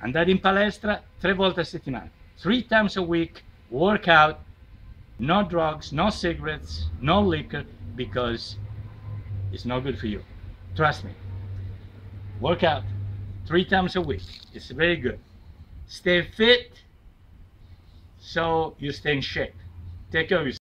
andare in palestra tre volte a settimana. Three times a week, workout, no drugs, no cigarettes, no liquor, because it's not good for you. Trust me. Workout three times a week. It's very good. Stay fit so you stay in shape. Take care of yourself.